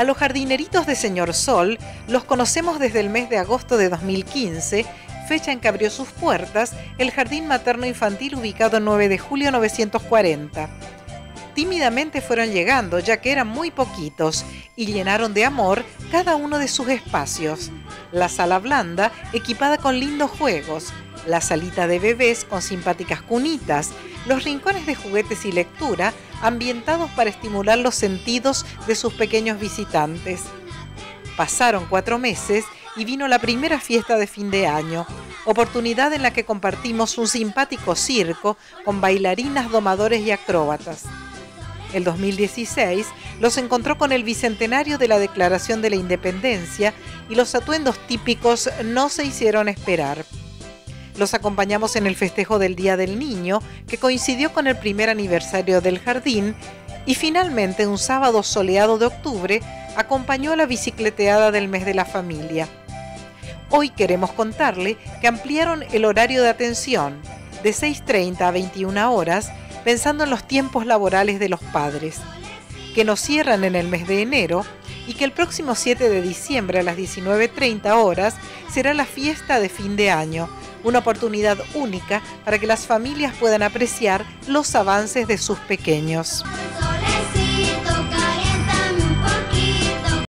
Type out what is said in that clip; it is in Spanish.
A los jardineritos de Señor Sol los conocemos desde el mes de agosto de 2015, fecha en que abrió sus puertas el Jardín Materno Infantil ubicado el 9 de julio 940. Tímidamente fueron llegando, ya que eran muy poquitos, y llenaron de amor cada uno de sus espacios. La sala blanda, equipada con lindos juegos, la salita de bebés con simpáticas cunitas, los rincones de juguetes y lectura, ambientados para estimular los sentidos de sus pequeños visitantes. Pasaron cuatro meses y vino la primera fiesta de fin de año, oportunidad en la que compartimos un simpático circo con bailarinas, domadores y acróbatas. El 2016 los encontró con el bicentenario de la Declaración de la Independencia y los atuendos típicos no se hicieron esperar. Los acompañamos en el festejo del Día del Niño, que coincidió con el primer aniversario del jardín, y finalmente un sábado soleado de octubre acompañó la bicicleteada del mes de la familia. Hoy queremos contarle que ampliaron el horario de atención de 6.30 a 21 horas pensando en los tiempos laborales de los padres, que nos cierran en el mes de enero y que el próximo 7 de diciembre a las 19.30 horas será la fiesta de fin de año, una oportunidad única para que las familias puedan apreciar los avances de sus pequeños.